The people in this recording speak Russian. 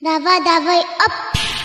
Давай, давай, оп.